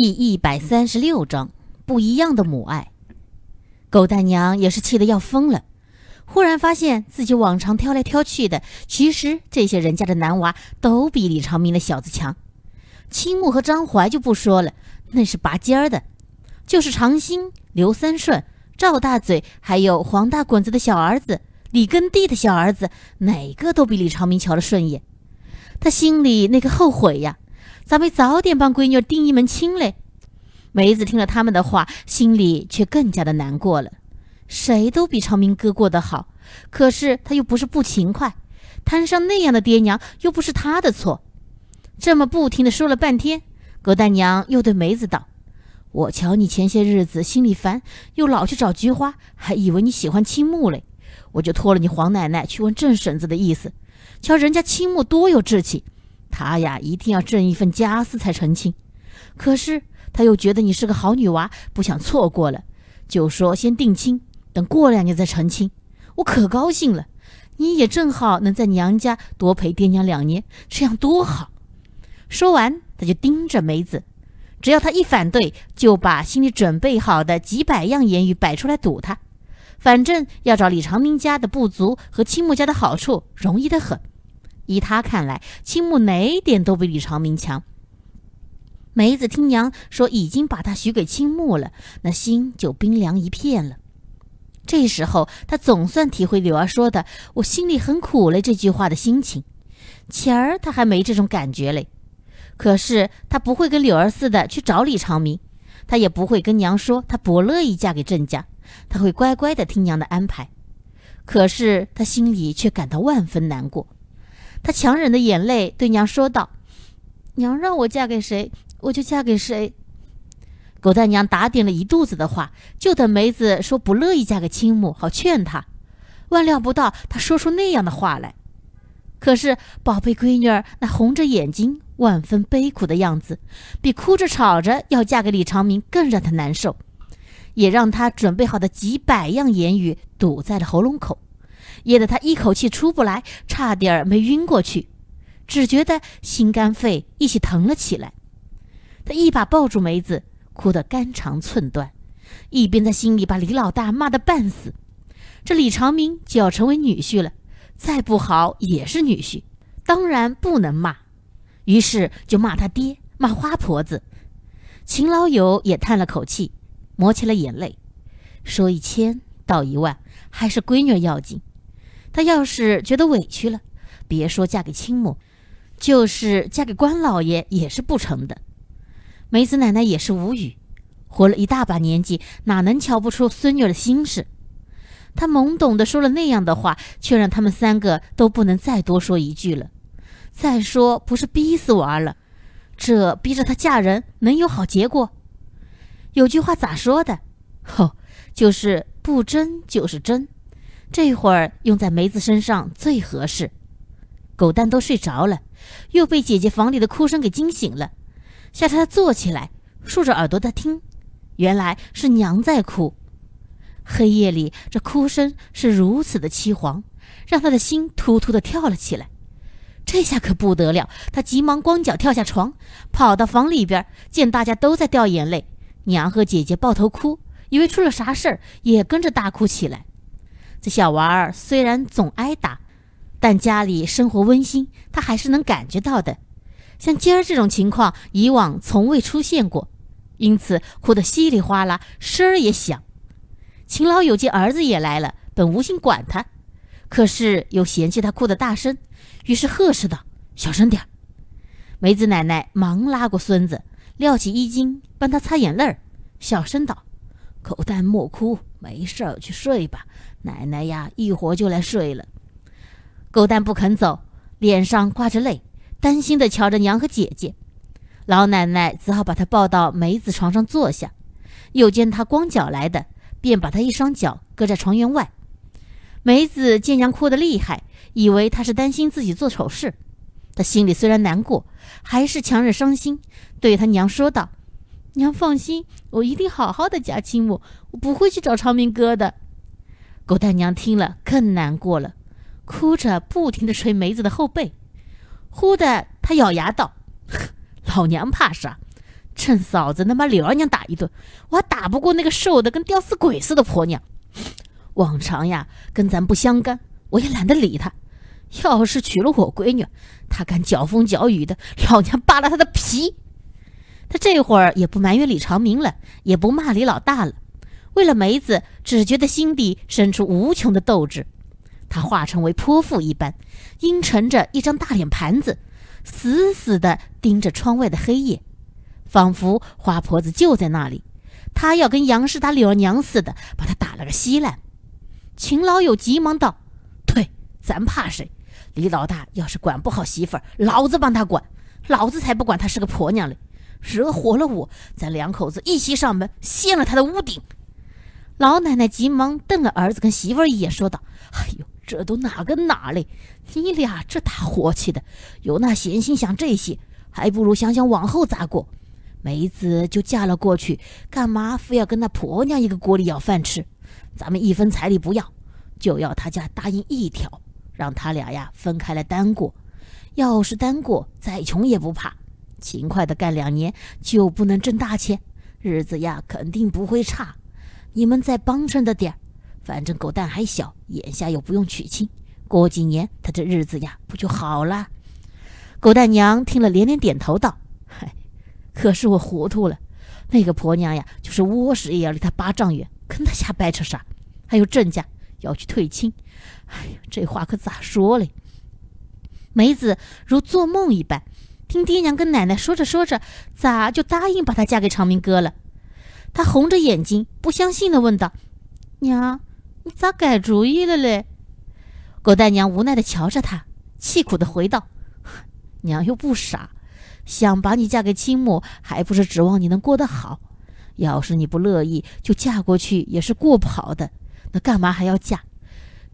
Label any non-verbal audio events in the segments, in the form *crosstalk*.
第一百三十六章不一样的母爱。狗蛋娘也是气得要疯了，忽然发现自己往常挑来挑去的，其实这些人家的男娃都比李长明的小子强。青木和张怀就不说了，那是拔尖儿的，就是长兴、刘三顺、赵大嘴，还有黄大滚子的小儿子李根弟的小儿子，哪个都比李长明瞧得顺眼。他心里那个后悔呀！咋没早点帮闺女定一门亲嘞？梅子听了他们的话，心里却更加的难过了。谁都比长明哥过得好，可是他又不是不勤快，摊上那样的爹娘又不是他的错。这么不停的说了半天，葛大娘又对梅子道：“我瞧你前些日子心里烦，又老去找菊花，还以为你喜欢青木嘞，我就托了你黄奶奶去问郑婶子的意思。瞧人家青木多有志气。”他呀，一定要挣一份家私才成亲。可是他又觉得你是个好女娃，不想错过了，就说先定亲，等过两年再成亲。我可高兴了，你也正好能在娘家多陪爹娘两年，这样多好。说完，他就盯着梅子，只要他一反对，就把心里准备好的几百样言语摆出来堵他。反正要找李长明家的不足和青木家的好处，容易得很。依他看来，青木哪点都比李长明强。梅子听娘说已经把他许给青木了，那心就冰凉一片了。这时候，他总算体会柳儿说的“我心里很苦嘞”这句话的心情。前儿他还没这种感觉嘞。可是他不会跟柳儿似的去找李长明，他也不会跟娘说他不乐意嫁给郑家，他会乖乖的听娘的安排。可是他心里却感到万分难过。他强忍着眼泪对娘说道：“娘让我嫁给谁，我就嫁给谁。”狗蛋娘打点了一肚子的话，就等梅子说不乐意嫁给青木，好劝她。万料不到她说出那样的话来。可是宝贝闺女儿那红着眼睛、万分悲苦的样子，比哭着吵着要嫁给李长明更让她难受，也让她准备好的几百样言语堵在了喉咙口。噎得他一口气出不来，差点儿没晕过去，只觉得心肝肺一起疼了起来。他一把抱住梅子，哭得肝肠寸断，一边在心里把李老大骂得半死。这李长明就要成为女婿了，再不好也是女婿，当然不能骂。于是就骂他爹，骂花婆子。秦老友也叹了口气，抹起了眼泪，说一千道一万，还是闺女要紧。她要是觉得委屈了，别说嫁给亲母，就是嫁给官老爷也是不成的。梅子奶奶也是无语，活了一大把年纪，哪能瞧不出孙女的心事？她懵懂地说了那样的话，却让他们三个都不能再多说一句了。再说不是逼死我儿了，这逼着她嫁人能有好结果？有句话咋说的？*laughs* 吼，就是不争就是争。这会儿用在梅子身上最合适。狗蛋都睡着了，又被姐姐房里的哭声给惊醒了，吓得他坐起来，竖着耳朵在听。原来是娘在哭。黑夜里这哭声是如此的凄惶，让他的心突突的跳了起来。这下可不得了，他急忙光脚跳下床，跑到房里边，见大家都在掉眼泪，娘和姐姐抱头哭，以为出了啥事儿，也跟着大哭起来。这小娃儿虽然总挨打，但家里生活温馨，他还是能感觉到的。像今儿这种情况，以往从未出现过，因此哭得稀里哗啦，声儿也响。秦老友见儿子也来了，本无心管他，可是又嫌弃他哭得大声，于是呵斥道：“小声点儿。”梅子奶奶忙拉过孙子，撩起衣襟帮他擦眼泪儿，小声道：“狗蛋莫哭，没事儿，去睡吧。”奶奶呀，一会儿就来睡了。狗蛋不肯走，脸上挂着泪，担心的瞧着娘和姐姐。老奶奶只好把他抱到梅子床上坐下，又见他光脚来的，便把他一双脚搁在床沿外。梅子见娘哭得厉害，以为他是担心自己做丑事。他心里虽然难过，还是强忍伤心，对他娘说道：“娘放心，我一定好好的嫁亲母，我不会去找长明哥的。”狗蛋娘听了更难过了，哭着不停地捶梅子的后背。忽的，她咬牙道：“ *laughs* 老娘怕啥？趁嫂子能把柳二娘打一顿，我还打不过那个瘦的跟吊死鬼似的婆娘。往常呀，跟咱不相干，我也懒得理他。要是娶了我闺女，他敢搅风搅雨的，老娘扒了他的皮。他这会儿也不埋怨李长明了，也不骂李老大了。为了梅子，只觉得心底生出无穷的斗志。他化成为泼妇一般，阴沉着一张大脸盘子，死死地盯着窗外的黑夜，仿佛花婆子就在那里。他要跟杨氏打柳二娘似的，把他打了个稀烂。秦老友急忙道：“退，咱怕谁？李老大要是管不好媳妇儿，老子帮他管，老子才不管他是个婆娘嘞！惹火了我，咱两口子一起上门掀了他的屋顶。”老奶奶急忙瞪了儿子跟媳妇一眼，说道：“哎呦！”这都哪跟哪嘞？你俩这大火气的，有那闲心想这些，还不如想想往后咋过。梅子就嫁了过去，干嘛非要跟那婆娘一个锅里舀饭吃？咱们一分彩礼不要，就要他家答应一条，让他俩呀分开来单过。要是单过，再穷也不怕，勤快的干两年就不能挣大钱，日子呀肯定不会差。你们再帮衬着点儿。反正狗蛋还小，眼下又不用娶亲，过几年他这日子呀不就好了？狗蛋娘听了连连点头道：“嗨，可是我糊涂了，那个婆娘呀，就是窝屎也要离他八丈远，跟他瞎掰扯啥？还有郑家要去退亲，哎呀，这话可咋说嘞？”梅子如做梦一般，听爹娘跟奶奶说着说着，咋就答应把她嫁给长明哥了？她红着眼睛，不相信的问道：“娘。”你咋改主意了嘞？狗蛋娘无奈的瞧着他，气苦的回道：“娘又不傻，想把你嫁给青木，还不是指望你能过得好？要是你不乐意，就嫁过去也是过不好的。那干嘛还要嫁？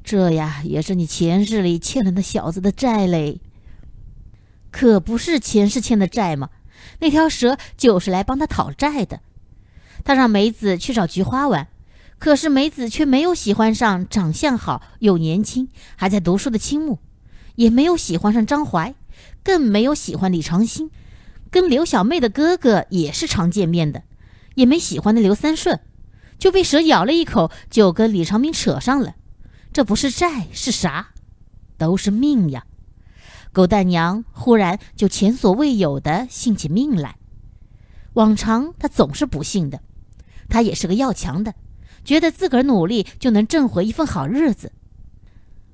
这呀，也是你前世里欠了那小子的债嘞。可不是前世欠的债吗？那条蛇就是来帮他讨债的。他让梅子去找菊花玩。”可是梅子却没有喜欢上长相好又年轻还在读书的青木，也没有喜欢上张怀，更没有喜欢李长兴，跟刘小妹的哥哥也是常见面的，也没喜欢的刘三顺，就被蛇咬了一口，就跟李长明扯上了。这不是债是啥？都是命呀！狗蛋娘忽然就前所未有的信起命来。往常她总是不信的，她也是个要强的。觉得自个儿努力就能挣回一份好日子，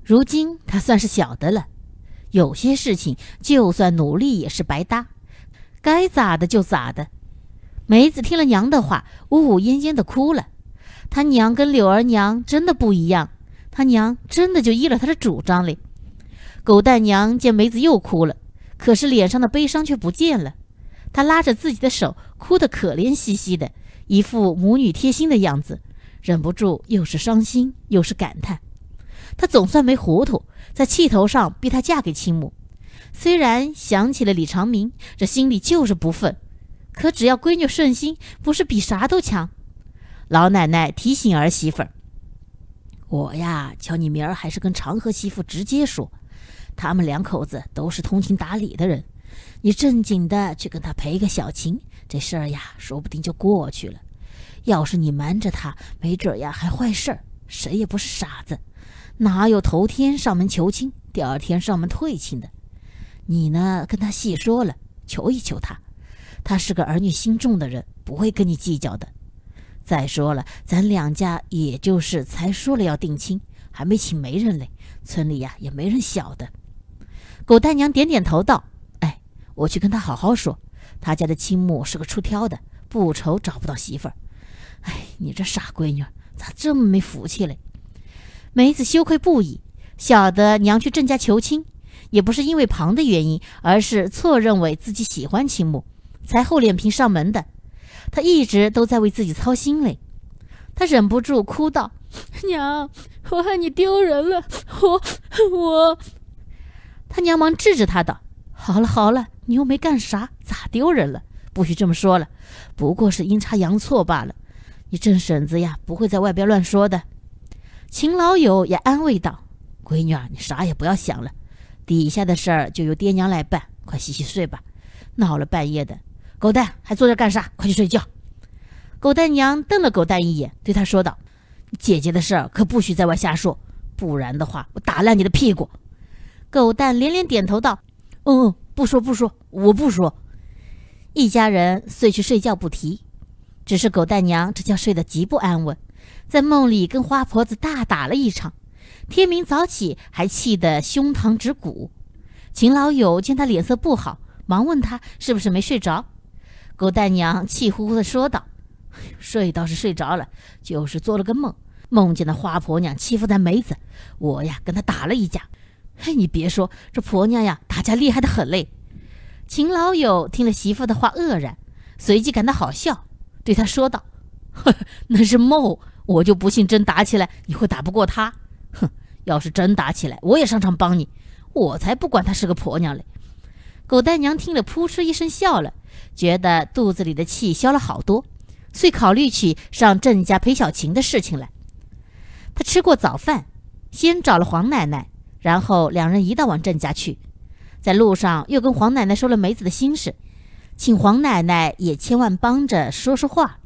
如今她算是晓得了，有些事情就算努力也是白搭，该咋的就咋的。梅子听了娘的话，呜呜咽咽的哭了。他娘跟柳儿娘真的不一样，他娘真的就依了他的主张嘞。狗蛋娘见梅子又哭了，可是脸上的悲伤却不见了。她拉着自己的手，哭得可怜兮兮的，一副母女贴心的样子。忍不住又是伤心又是感叹，她总算没糊涂，在气头上逼她嫁给青木。虽然想起了李长明，这心里就是不忿，可只要闺女顺心，不是比啥都强。老奶奶提醒儿媳妇儿：“我呀，瞧你明儿还是跟长河媳妇直接说，他们两口子都是通情达理的人，你正经的去跟他赔个小情，这事儿呀，说不定就过去了。”要是你瞒着他，没准呀还坏事儿。谁也不是傻子，哪有头天上门求亲，第二天上门退亲的？你呢，跟他细说了，求一求他。他是个儿女心重的人，不会跟你计较的。再说了，咱两家也就是才说了要定亲，还没请媒人嘞，村里呀也没人晓得。狗蛋娘点点头道：“哎，我去跟他好好说。他家的青木是个出挑的，不愁找不到媳妇儿。”哎，你这傻闺女，咋这么没福气嘞？梅子羞愧不已，晓得娘去郑家求亲，也不是因为旁的原因，而是错认为自己喜欢青木，才厚脸皮上门的。她一直都在为自己操心嘞。她忍不住哭道：“娘，我害你丢人了，我我。”他娘忙制止他道：“好了好了，你又没干啥，咋丢人了？不许这么说了，不过是阴差阳错罢了。”你郑婶子呀，不会在外边乱说的。秦老友也安慰道：“闺女儿，你啥也不要想了，底下的事儿就由爹娘来办，快洗洗睡吧。闹了半夜的，狗蛋还坐这干啥？快去睡觉！狗蛋娘瞪了狗蛋一眼，对他说道：“姐姐的事儿可不许在外瞎说，不然的话，我打烂你的屁股。”狗蛋连连点头道：“嗯嗯，不说不说，我不说。”一家人遂去睡觉不提。只是狗蛋娘这觉睡得极不安稳，在梦里跟花婆子大打了一场，天明早起还气得胸膛直鼓。秦老友见他脸色不好，忙问他是不是没睡着。狗蛋娘气呼呼地说道：“睡倒是睡着了，就是做了个梦，梦见那花婆娘欺负咱梅子，我呀跟她打了一架。嘿，你别说，这婆娘呀打架厉害的很嘞。”秦老友听了媳妇的话愕然，随即感到好笑。对他说道：“呵，那是梦，我就不信真打起来你会打不过他。哼，要是真打起来，我也上场帮你，我才不管她是个婆娘嘞。”狗蛋娘听了，扑哧一声笑了，觉得肚子里的气消了好多，遂考虑起上郑家陪小琴的事情来。他吃过早饭，先找了黄奶奶，然后两人一道往郑家去，在路上又跟黄奶奶说了梅子的心事。请黄奶奶也千万帮着说说话。